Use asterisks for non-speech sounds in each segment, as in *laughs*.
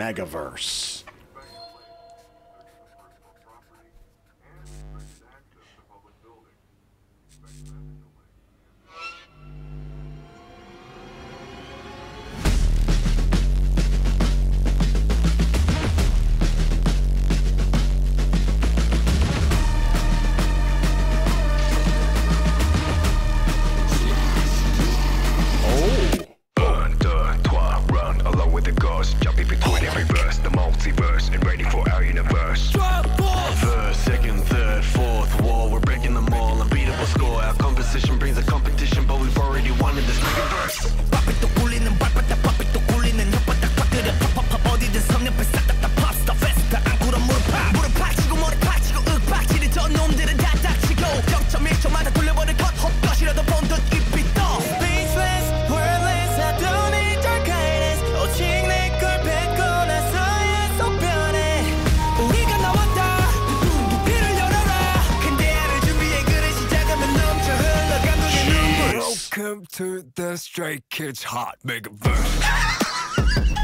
Megaverse. To the Stray Kids Hot Megaverse. *laughs*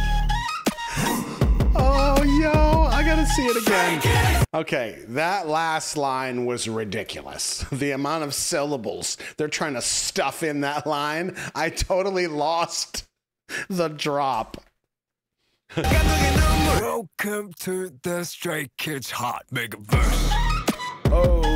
Oh, yo, I gotta see it again. Okay, that last line was ridiculous. The amount of syllables they're trying to stuff in that line, I totally lost the drop. Welcome to the Stray Kids Hot Megaverse. Oh.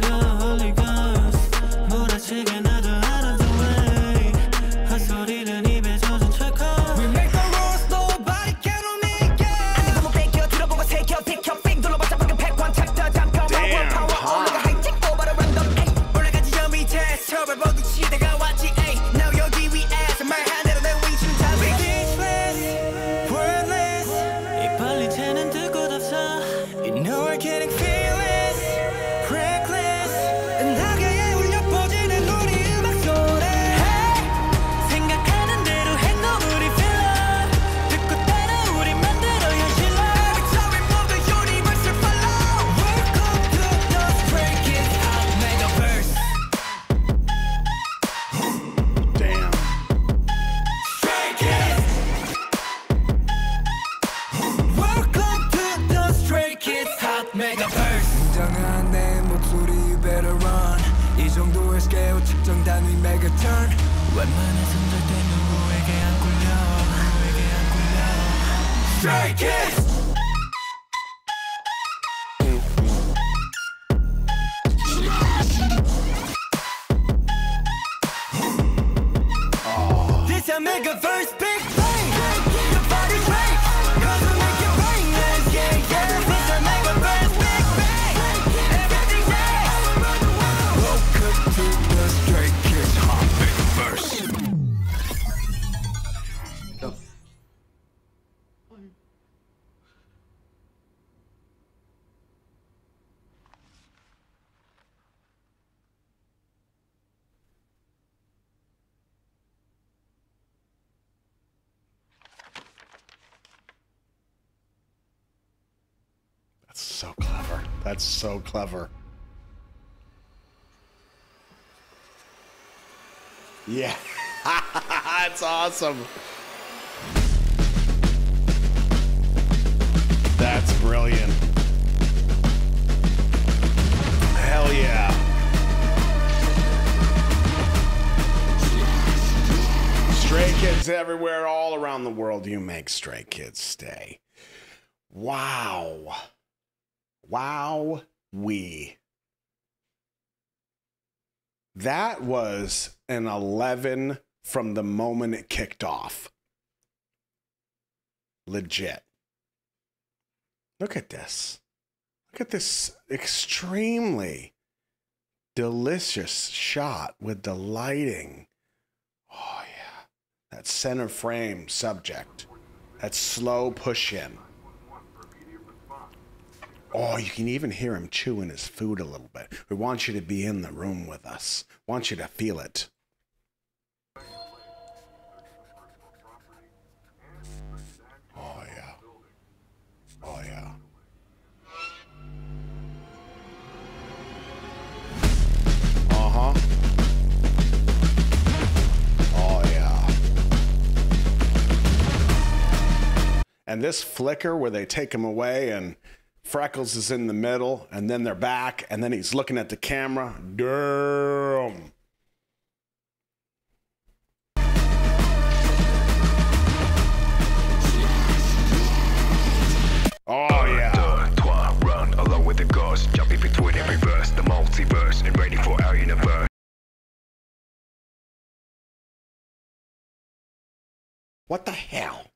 know 이 정도의 스케일 측정 단위 메가턴 웬만해선 절대 누구에게 안 굴려 누구에게 안 굴려 Stray Kids This a That's so clever. Yeah. *laughs* That's awesome. That's brilliant. Hell yeah. Stray kids everywhere, all around the world. You make stray kids stay. Wow. Wow, we. That was an 11 from the moment it kicked off. Legit. Look at this. Look at this extremely delicious shot with the lighting. Oh, yeah. That center frame subject. That slow push in. Oh, you can even hear him chewing his food a little bit. We want you to be in the room with us. Want you to feel it. Oh yeah. Oh yeah. Uh-huh. Oh yeah. And this flicker where they take him away and Freckles is in the middle and then they're back and then he's looking at the camera. Damn. Oh yeah. Run along with the gods, jumping between every verse, the multiverse, and ready for our universe. What the hell?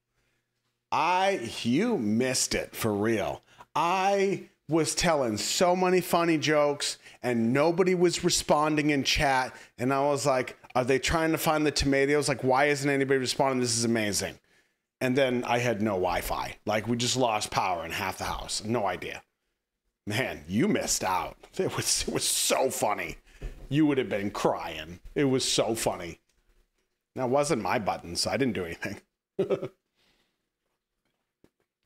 I you missed it for real. I was telling so many funny jokes and nobody was responding in chat and I was like, are they trying to find the tomatoes? Like why isn't anybody responding? This is amazing. And then I had no Wi-Fi. Like we just lost power in half the house. No idea. Man, you missed out. *laughs* It was it was so funny. You would have been crying. It was so funny. That wasn't my button, so I didn't do anything. *laughs*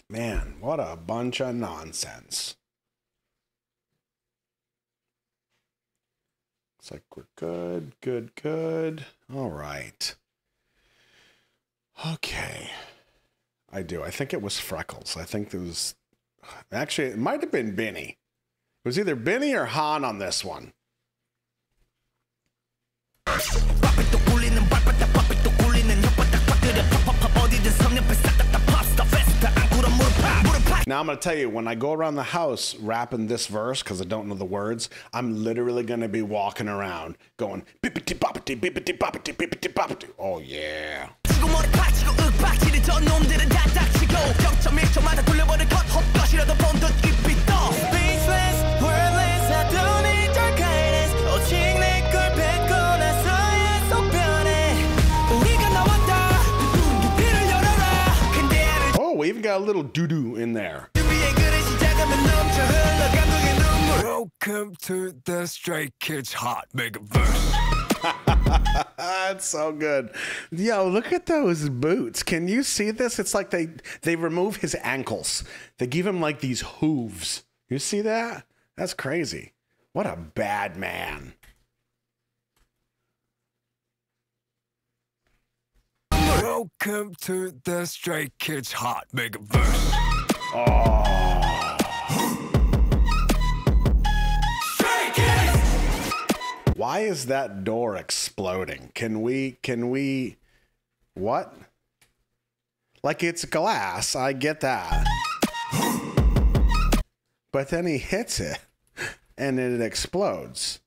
Man, what a bunch of nonsense. Looks like we're good, good, good. All right. Okay. I do. I think it was Freckles. I think it was actually it might have been Benny. It was either Benny or Han on this one. I'm gonna tell you when I go around the house rapping this verse because I don't know the words, I'm literally gonna be walking around going bippity boppity bippity boppity bippity boppity. Oh yeah. even got a little doo doo in there. Welcome to the Stray Kids Hot Megaverse. *laughs* That's so good. Yo, look at those boots. Can you see this? It's like they they remove his ankles. They give him like these hooves. You see that? That's crazy. What a bad man. Welcome to the Stray Kids Hot Mega Verse. Why is that door exploding? Can we can we what? Like it's glass, I get that. But then he hits it and it explodes.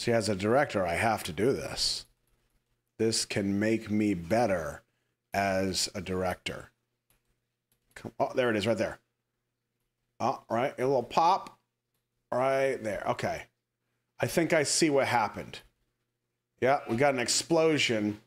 See, as a director, I have to do this. This can make me better as a director. Come, oh, there it is, right there. Oh, right. A little pop right there. Okay. I think I see what happened. Yeah, we got an explosion